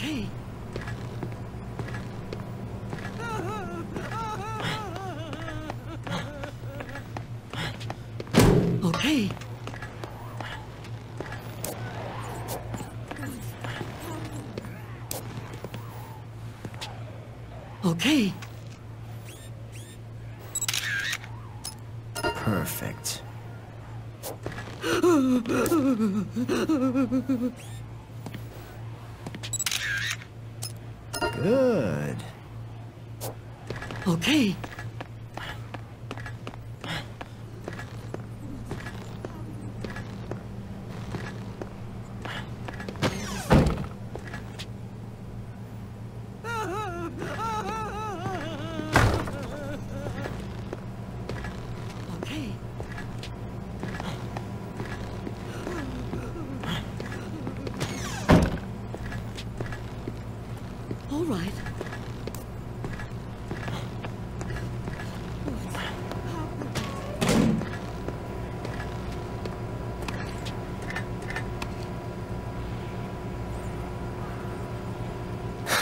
Okay. Okay. Okay. Perfect. Okay. Okay. All right.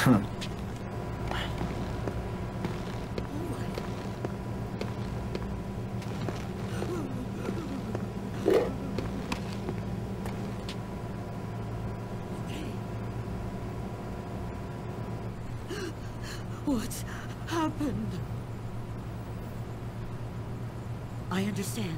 All right. Okay. What's happened? I understand.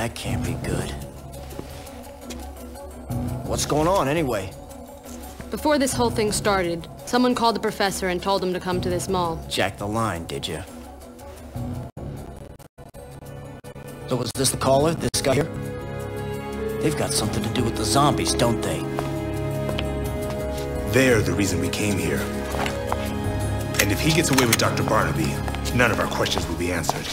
That can't be good. What's going on anyway? Before this whole thing started, someone called the professor and told him to come to this mall. Jack the line, did you? So was this the caller, this guy here? They've got something to do with the zombies, don't they? They're the reason we came here. And if he gets away with Dr. Barnaby, none of our questions will be answered.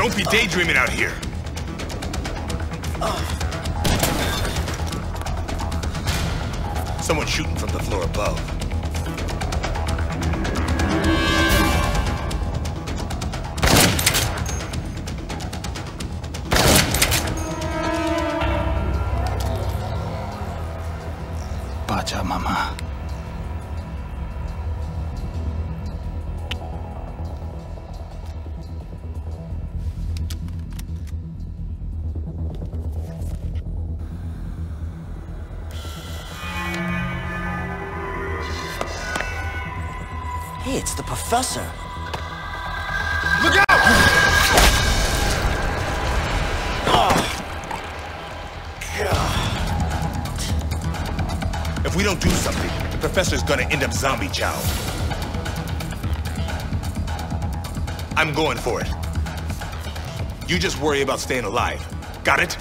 Don't be daydreaming out here. Someone shooting from the floor above. Hey, it's the professor. Look out! If we don't do something, the professor's gonna end up zombie chow. I'm going for it. You just worry about staying alive. Got it?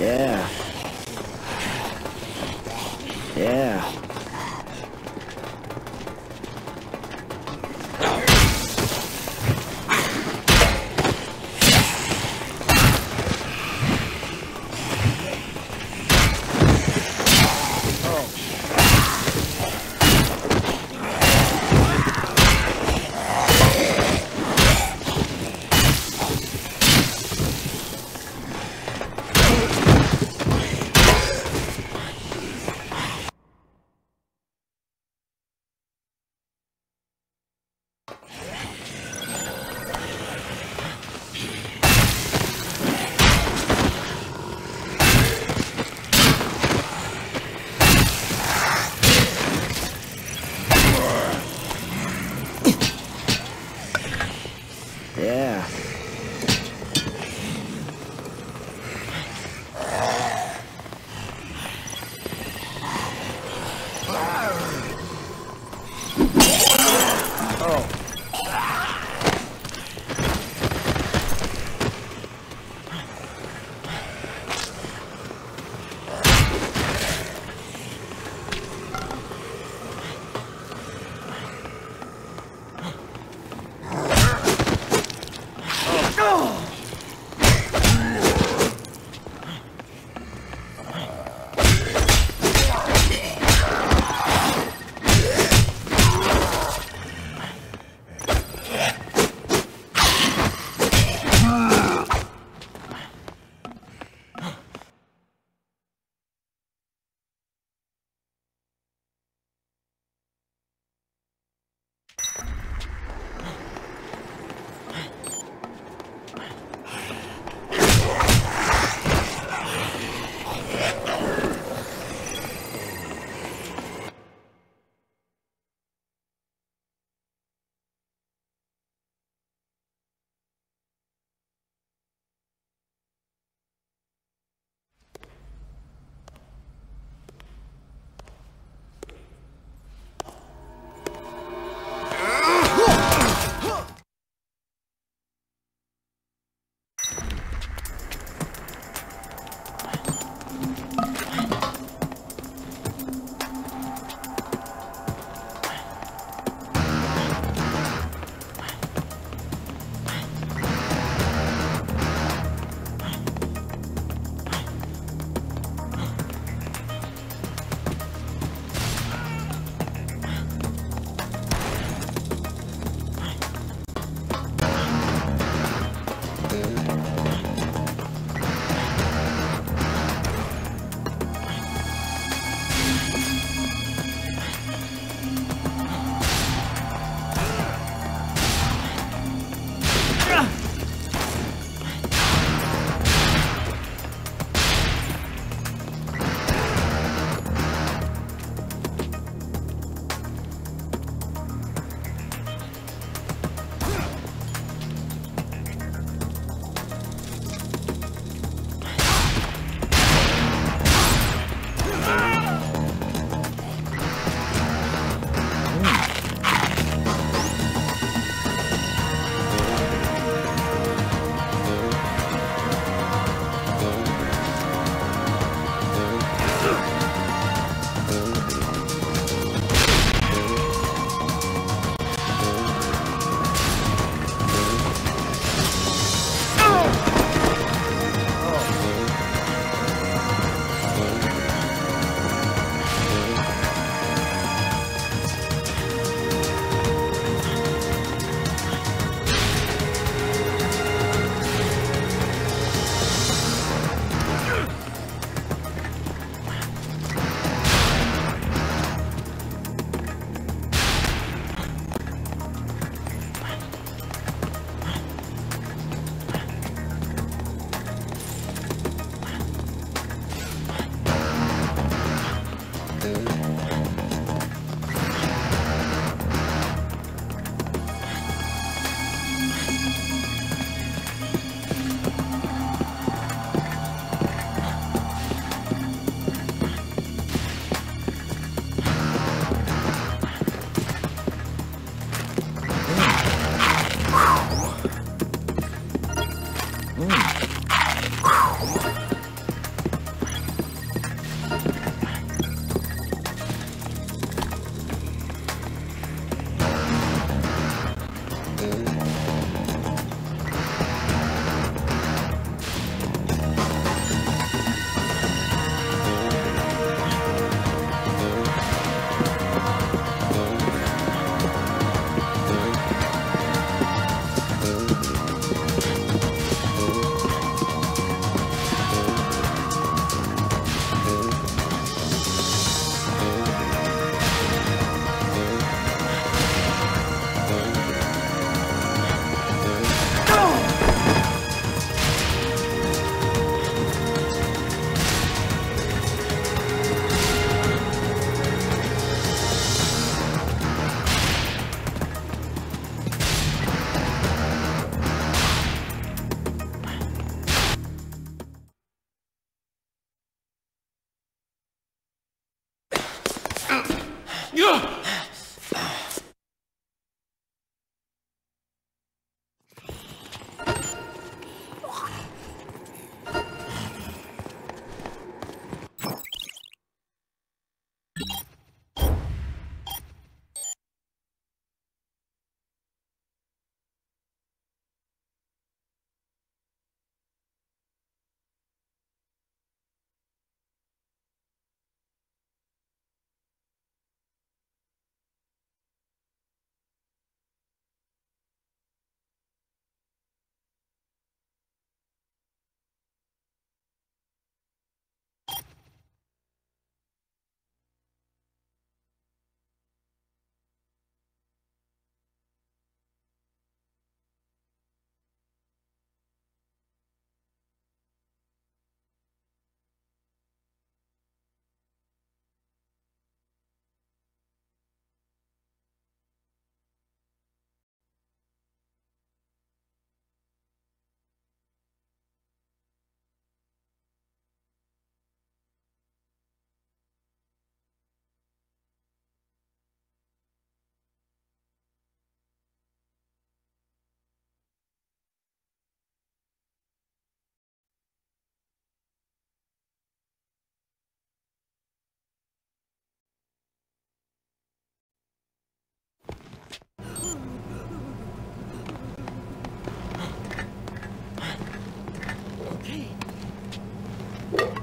Yeah. Yeah. Okay.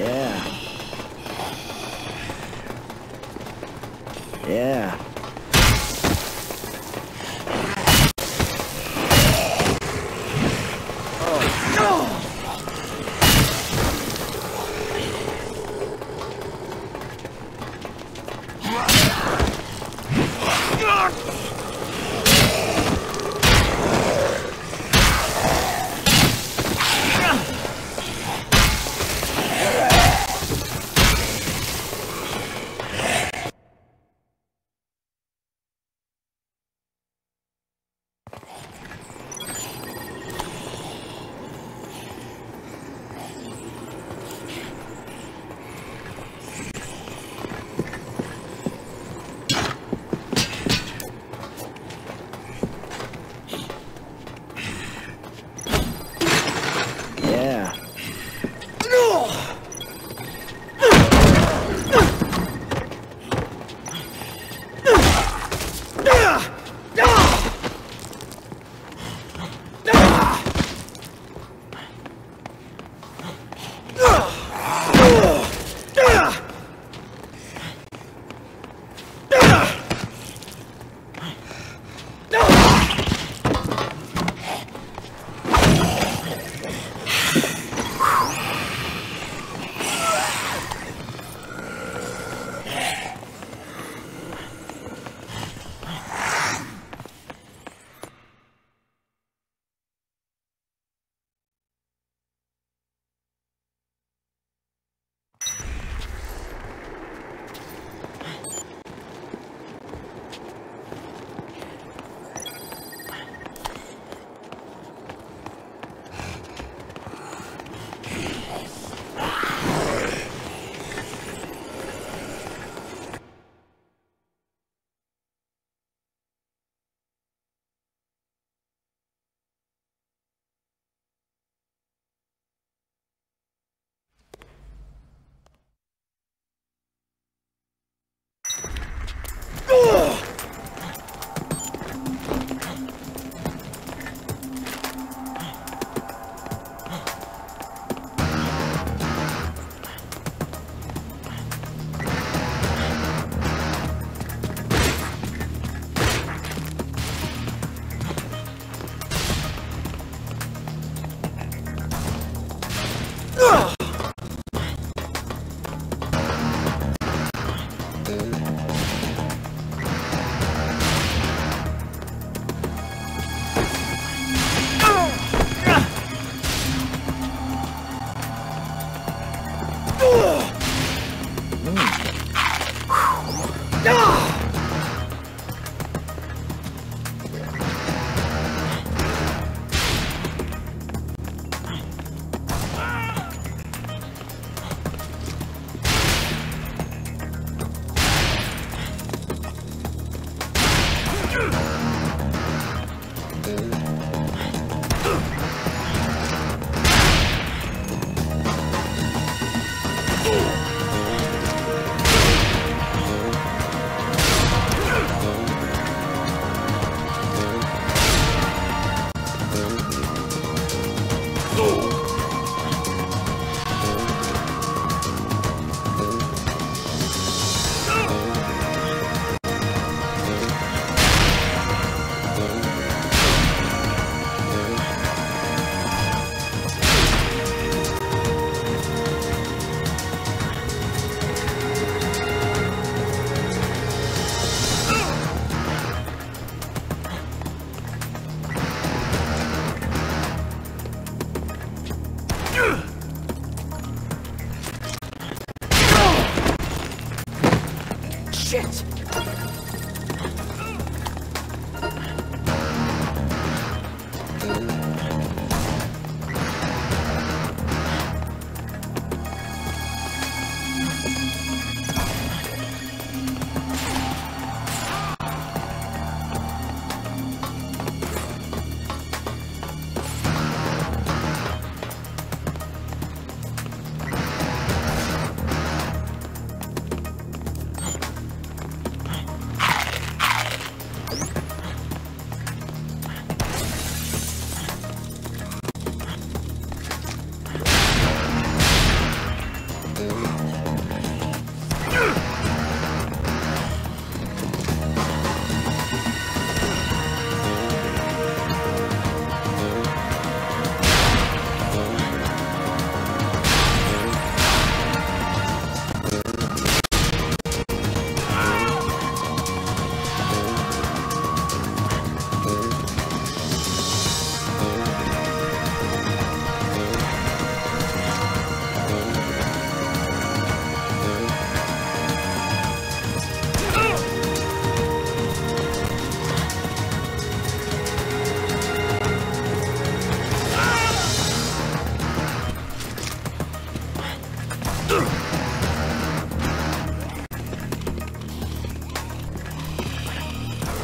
Yeah. Yeah.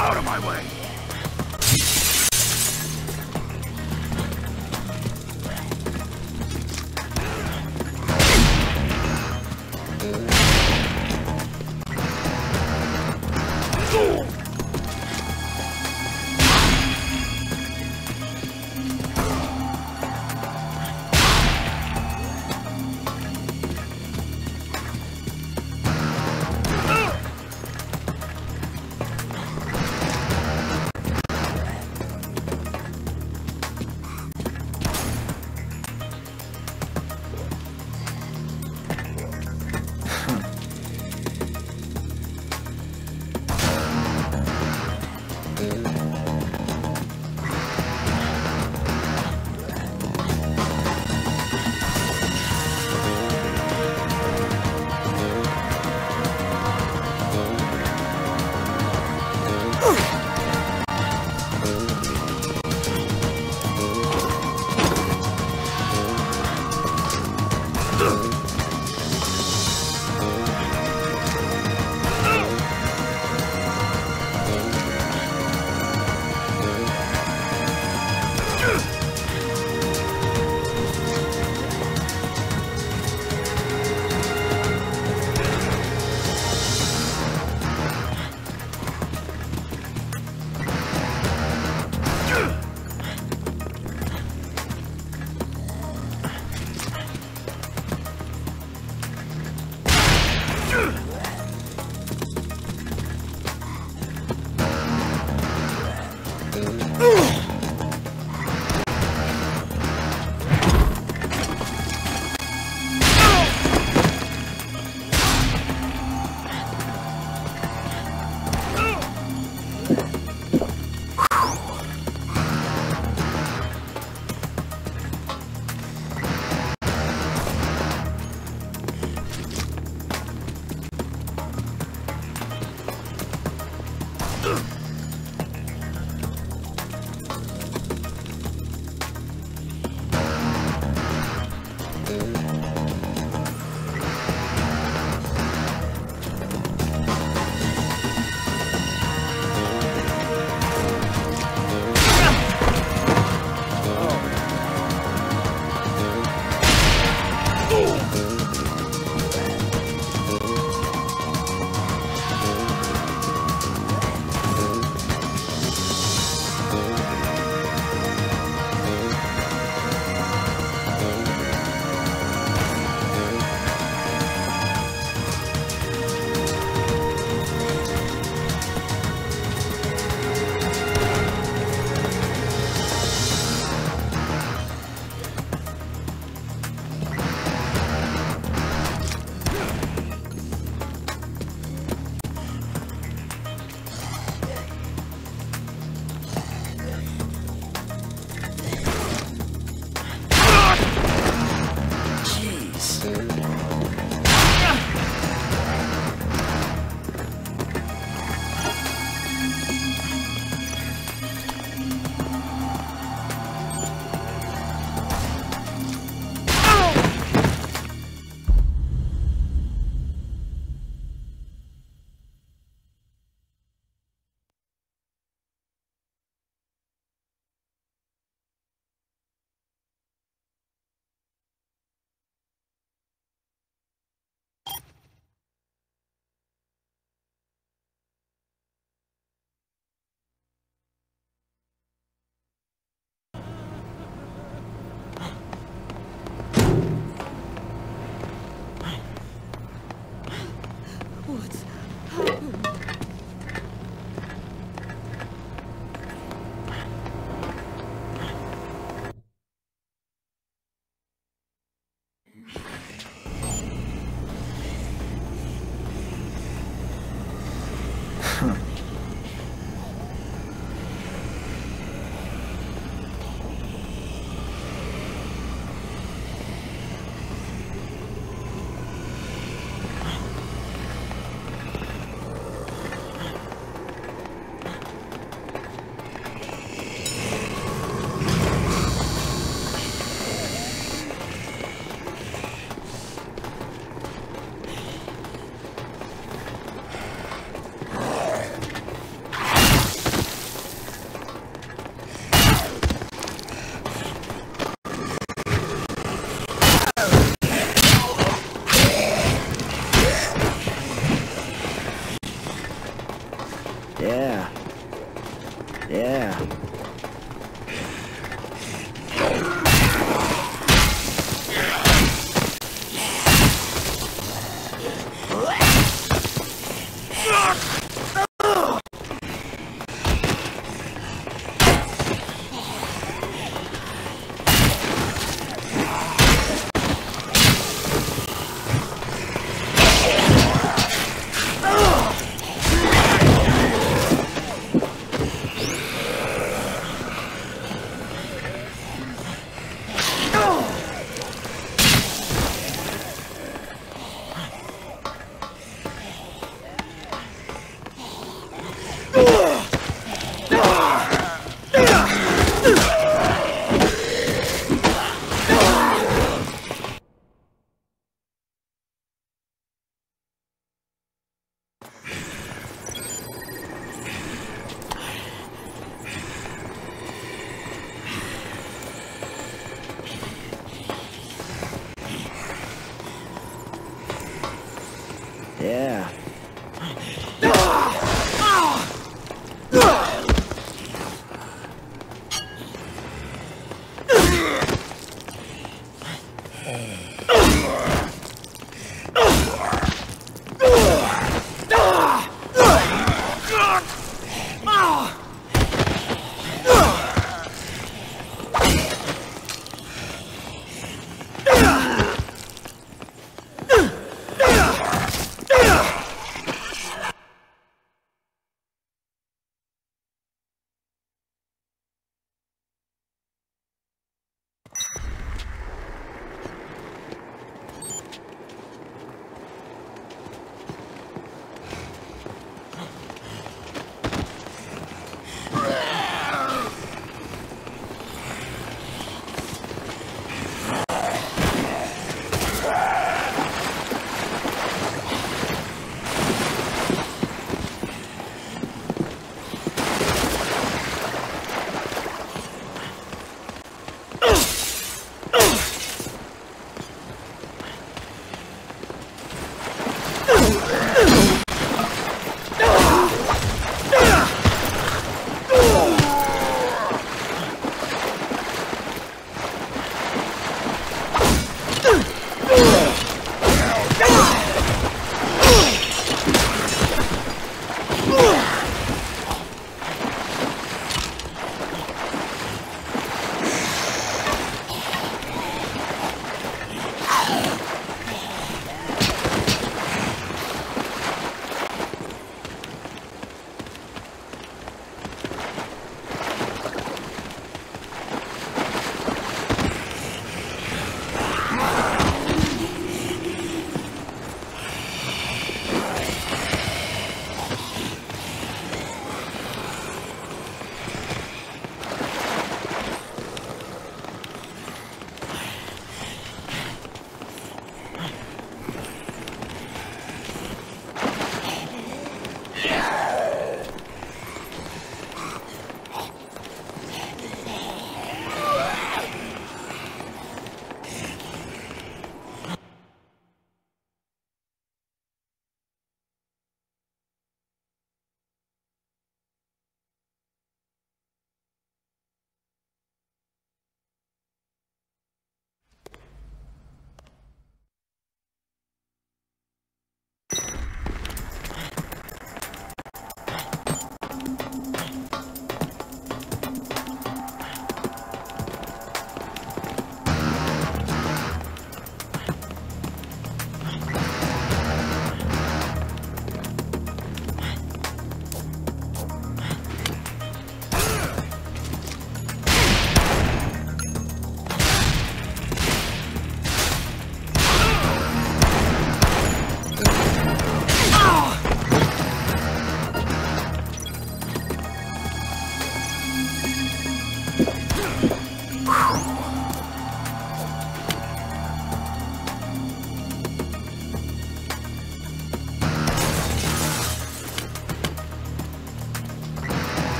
Out of my way!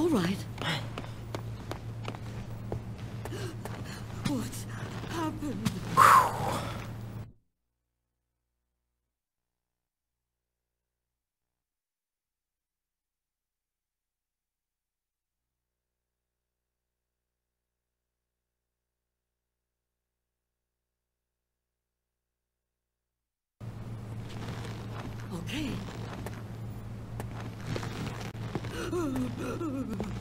All right. Oh,